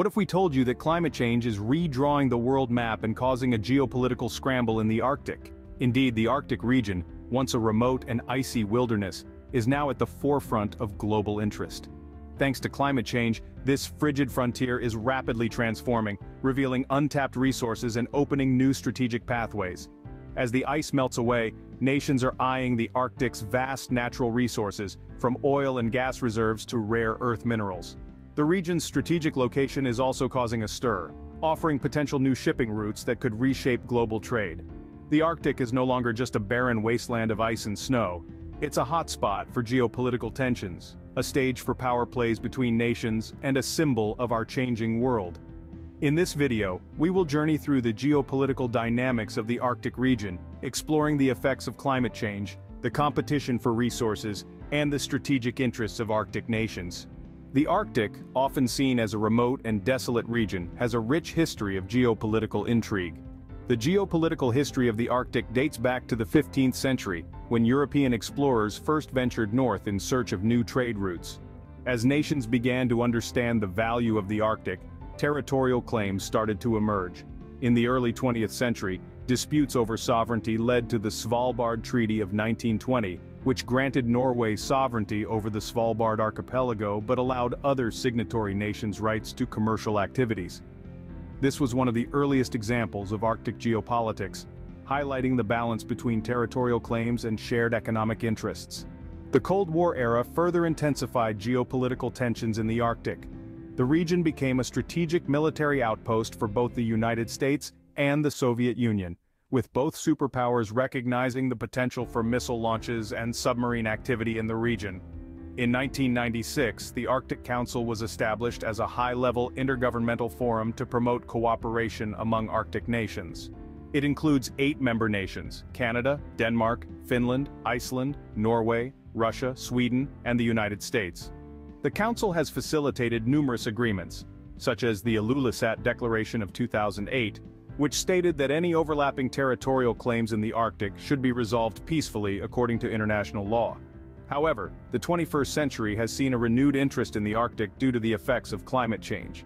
What if we told you that climate change is redrawing the world map and causing a geopolitical scramble in the Arctic? Indeed, the Arctic region, once a remote and icy wilderness, is now at the forefront of global interest. Thanks to climate change, this frigid frontier is rapidly transforming, revealing untapped resources and opening new strategic pathways. As the ice melts away, nations are eyeing the Arctic's vast natural resources, from oil and gas reserves to rare earth minerals. The region's strategic location is also causing a stir, offering potential new shipping routes that could reshape global trade. The Arctic is no longer just a barren wasteland of ice and snow, it's a hotspot for geopolitical tensions, a stage for power plays between nations, and a symbol of our changing world. In this video, we will journey through the geopolitical dynamics of the Arctic region, exploring the effects of climate change, the competition for resources, and the strategic interests of Arctic nations. The Arctic, often seen as a remote and desolate region, has a rich history of geopolitical intrigue. The geopolitical history of the Arctic dates back to the 15th century, when European explorers first ventured north in search of new trade routes. As nations began to understand the value of the Arctic, territorial claims started to emerge. In the early 20th century, disputes over sovereignty led to the Svalbard Treaty of 1920, which granted Norway sovereignty over the Svalbard archipelago but allowed other signatory nations rights to commercial activities. This was one of the earliest examples of Arctic geopolitics, highlighting the balance between territorial claims and shared economic interests. The Cold War era further intensified geopolitical tensions in the Arctic, the region became a strategic military outpost for both the United States and the Soviet Union, with both superpowers recognizing the potential for missile launches and submarine activity in the region. In 1996, the Arctic Council was established as a high-level intergovernmental forum to promote cooperation among Arctic nations. It includes eight member nations, Canada, Denmark, Finland, Iceland, Norway, Russia, Sweden, and the United States. The Council has facilitated numerous agreements, such as the Ilulissat Declaration of 2008, which stated that any overlapping territorial claims in the Arctic should be resolved peacefully according to international law. However, the 21st century has seen a renewed interest in the Arctic due to the effects of climate change.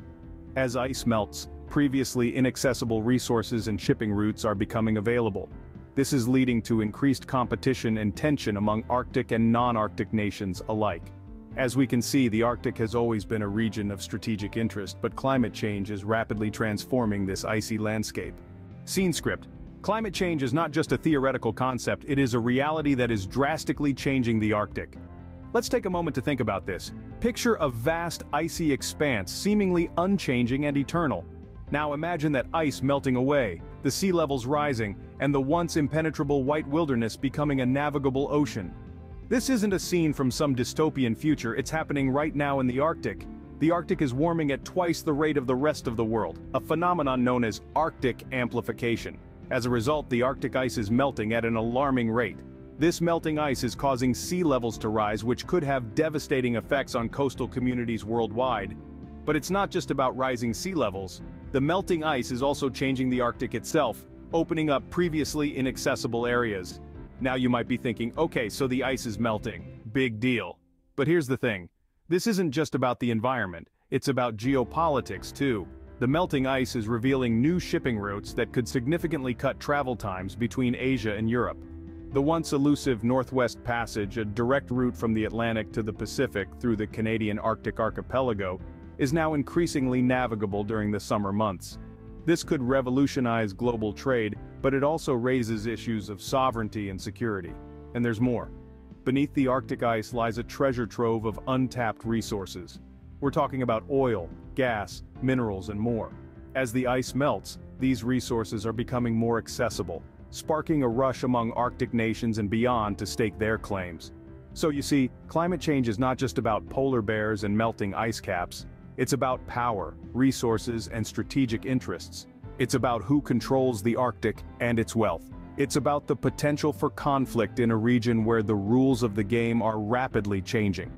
As ice melts, previously inaccessible resources and shipping routes are becoming available. This is leading to increased competition and tension among Arctic and non-Arctic nations alike. As we can see the Arctic has always been a region of strategic interest but climate change is rapidly transforming this icy landscape. Scene script. Climate change is not just a theoretical concept, it is a reality that is drastically changing the Arctic. Let's take a moment to think about this. Picture a vast icy expanse seemingly unchanging and eternal. Now imagine that ice melting away, the sea levels rising, and the once impenetrable white wilderness becoming a navigable ocean. This isn't a scene from some dystopian future, it's happening right now in the Arctic. The Arctic is warming at twice the rate of the rest of the world, a phenomenon known as Arctic amplification. As a result, the Arctic ice is melting at an alarming rate. This melting ice is causing sea levels to rise which could have devastating effects on coastal communities worldwide. But it's not just about rising sea levels. The melting ice is also changing the Arctic itself, opening up previously inaccessible areas. Now you might be thinking, okay, so the ice is melting. Big deal. But here's the thing. This isn't just about the environment, it's about geopolitics too. The melting ice is revealing new shipping routes that could significantly cut travel times between Asia and Europe. The once elusive Northwest Passage, a direct route from the Atlantic to the Pacific through the Canadian Arctic archipelago, is now increasingly navigable during the summer months. This could revolutionize global trade, but it also raises issues of sovereignty and security. And there's more. Beneath the Arctic ice lies a treasure trove of untapped resources. We're talking about oil, gas, minerals and more. As the ice melts, these resources are becoming more accessible, sparking a rush among Arctic nations and beyond to stake their claims. So you see, climate change is not just about polar bears and melting ice caps, it's about power, resources and strategic interests. It's about who controls the Arctic and its wealth. It's about the potential for conflict in a region where the rules of the game are rapidly changing.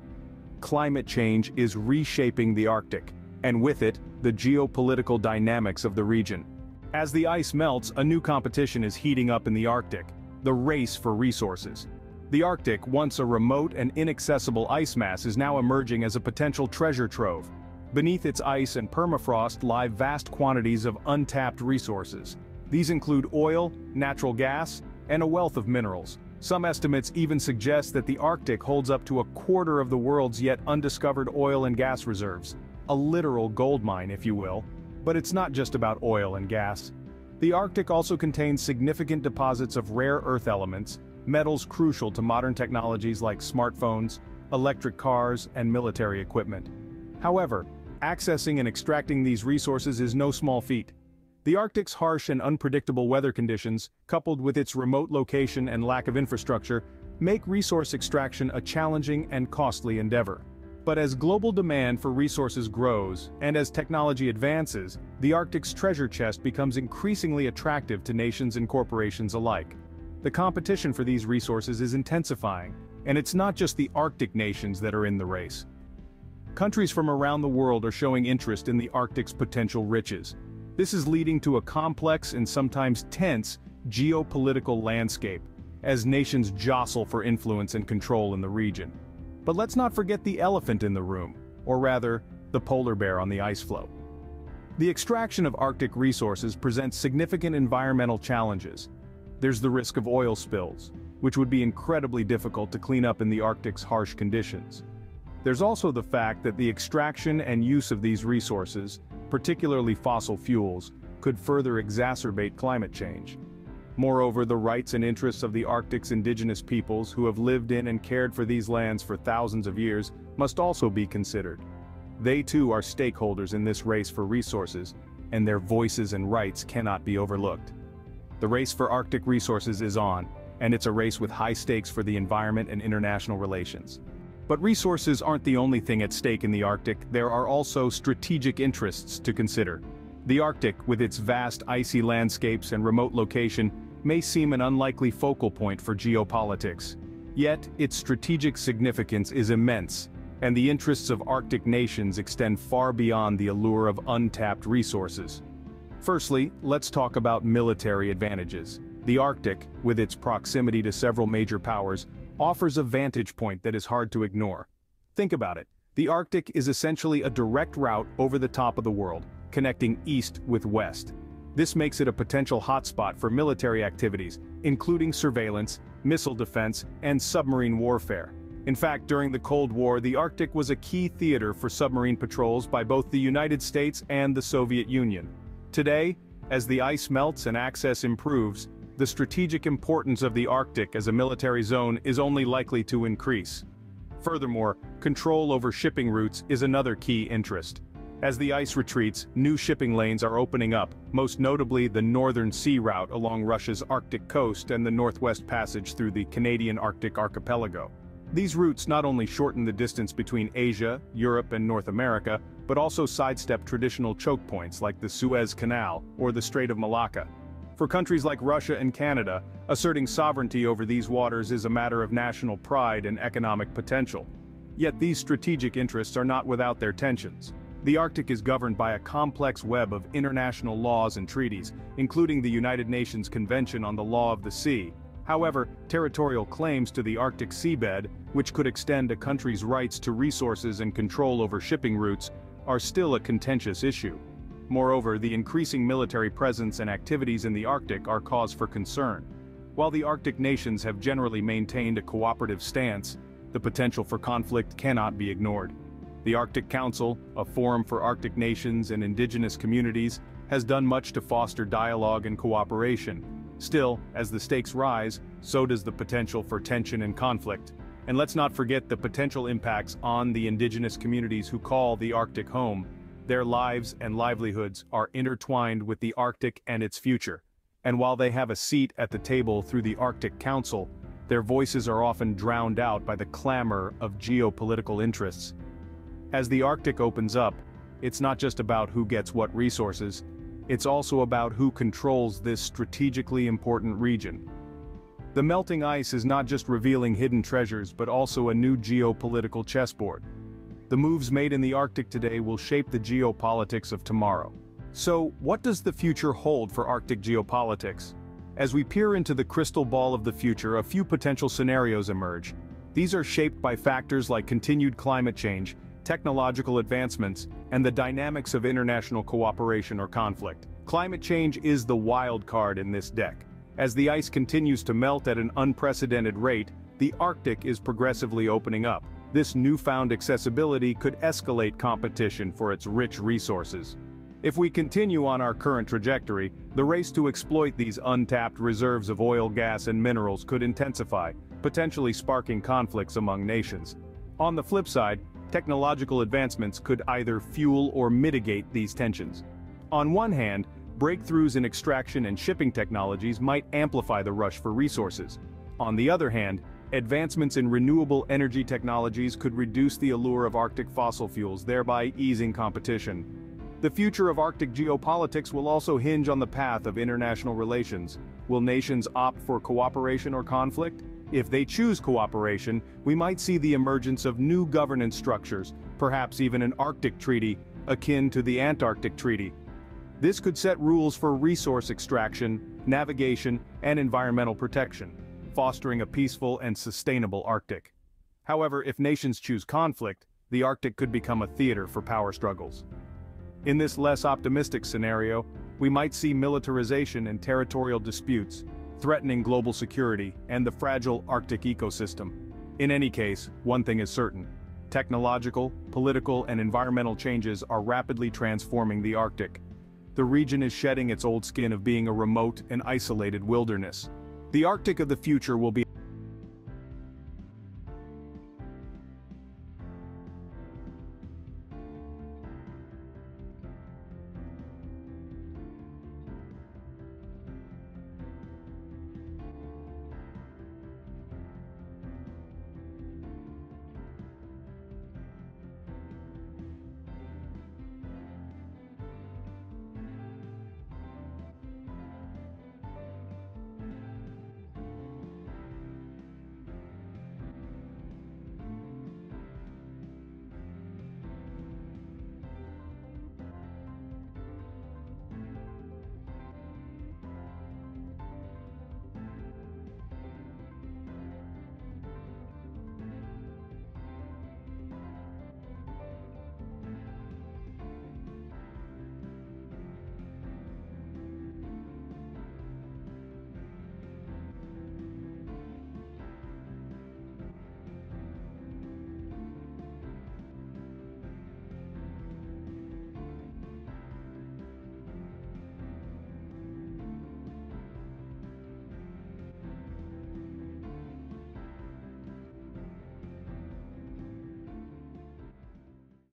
Climate change is reshaping the Arctic, and with it, the geopolitical dynamics of the region. As the ice melts, a new competition is heating up in the Arctic, the race for resources. The Arctic, once a remote and inaccessible ice mass is now emerging as a potential treasure trove, Beneath its ice and permafrost lie vast quantities of untapped resources. These include oil, natural gas, and a wealth of minerals. Some estimates even suggest that the Arctic holds up to a quarter of the world's yet undiscovered oil and gas reserves. A literal gold mine, if you will. But it's not just about oil and gas. The Arctic also contains significant deposits of rare earth elements, metals crucial to modern technologies like smartphones, electric cars, and military equipment. However, accessing and extracting these resources is no small feat. The Arctic's harsh and unpredictable weather conditions, coupled with its remote location and lack of infrastructure, make resource extraction a challenging and costly endeavor. But as global demand for resources grows, and as technology advances, the Arctic's treasure chest becomes increasingly attractive to nations and corporations alike. The competition for these resources is intensifying, and it's not just the Arctic nations that are in the race. Countries from around the world are showing interest in the Arctic's potential riches. This is leading to a complex and sometimes tense geopolitical landscape, as nations jostle for influence and control in the region. But let's not forget the elephant in the room, or rather, the polar bear on the ice floe. The extraction of Arctic resources presents significant environmental challenges. There's the risk of oil spills, which would be incredibly difficult to clean up in the Arctic's harsh conditions. There's also the fact that the extraction and use of these resources, particularly fossil fuels, could further exacerbate climate change. Moreover, the rights and interests of the Arctic's indigenous peoples who have lived in and cared for these lands for thousands of years must also be considered. They too are stakeholders in this race for resources, and their voices and rights cannot be overlooked. The race for Arctic resources is on, and it's a race with high stakes for the environment and international relations. But resources aren't the only thing at stake in the Arctic, there are also strategic interests to consider. The Arctic, with its vast icy landscapes and remote location, may seem an unlikely focal point for geopolitics. Yet, its strategic significance is immense, and the interests of Arctic nations extend far beyond the allure of untapped resources. Firstly, let's talk about military advantages. The Arctic, with its proximity to several major powers, offers a vantage point that is hard to ignore. Think about it. The Arctic is essentially a direct route over the top of the world, connecting east with west. This makes it a potential hotspot for military activities, including surveillance, missile defense, and submarine warfare. In fact, during the Cold War the Arctic was a key theater for submarine patrols by both the United States and the Soviet Union. Today, as the ice melts and access improves, the strategic importance of the Arctic as a military zone is only likely to increase. Furthermore, control over shipping routes is another key interest. As the ice retreats, new shipping lanes are opening up, most notably the Northern Sea Route along Russia's Arctic coast and the Northwest Passage through the Canadian Arctic Archipelago. These routes not only shorten the distance between Asia, Europe and North America, but also sidestep traditional choke points like the Suez Canal or the Strait of Malacca. For countries like Russia and Canada, asserting sovereignty over these waters is a matter of national pride and economic potential. Yet these strategic interests are not without their tensions. The Arctic is governed by a complex web of international laws and treaties, including the United Nations Convention on the Law of the Sea. However, territorial claims to the Arctic seabed, which could extend a country's rights to resources and control over shipping routes, are still a contentious issue. Moreover, the increasing military presence and activities in the Arctic are cause for concern. While the Arctic nations have generally maintained a cooperative stance, the potential for conflict cannot be ignored. The Arctic Council, a forum for Arctic nations and indigenous communities, has done much to foster dialogue and cooperation. Still, as the stakes rise, so does the potential for tension and conflict. And let's not forget the potential impacts on the indigenous communities who call the Arctic home, their lives and livelihoods are intertwined with the Arctic and its future. And while they have a seat at the table through the Arctic Council, their voices are often drowned out by the clamor of geopolitical interests. As the Arctic opens up, it's not just about who gets what resources, it's also about who controls this strategically important region. The melting ice is not just revealing hidden treasures but also a new geopolitical chessboard. The moves made in the Arctic today will shape the geopolitics of tomorrow. So, what does the future hold for Arctic geopolitics? As we peer into the crystal ball of the future a few potential scenarios emerge. These are shaped by factors like continued climate change, technological advancements, and the dynamics of international cooperation or conflict. Climate change is the wild card in this deck. As the ice continues to melt at an unprecedented rate, the Arctic is progressively opening up. This newfound accessibility could escalate competition for its rich resources. If we continue on our current trajectory, the race to exploit these untapped reserves of oil, gas and minerals could intensify, potentially sparking conflicts among nations. On the flip side, technological advancements could either fuel or mitigate these tensions. On one hand, breakthroughs in extraction and shipping technologies might amplify the rush for resources. On the other hand, advancements in renewable energy technologies could reduce the allure of Arctic fossil fuels thereby easing competition. The future of Arctic geopolitics will also hinge on the path of international relations. Will nations opt for cooperation or conflict? If they choose cooperation, we might see the emergence of new governance structures, perhaps even an Arctic treaty, akin to the Antarctic Treaty. This could set rules for resource extraction, navigation, and environmental protection, fostering a peaceful and sustainable Arctic. However, if nations choose conflict, the Arctic could become a theater for power struggles. In this less optimistic scenario, we might see militarization and territorial disputes, threatening global security and the fragile Arctic ecosystem. In any case, one thing is certain. Technological, political and environmental changes are rapidly transforming the Arctic. The region is shedding its old skin of being a remote and isolated wilderness. The Arctic of the future will be